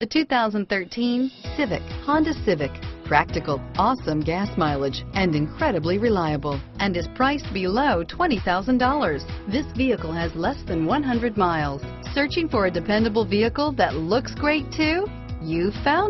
The 2013 Civic, Honda Civic. Practical, awesome gas mileage, and incredibly reliable, and is priced below $20,000. This vehicle has less than 100 miles. Searching for a dependable vehicle that looks great too? You found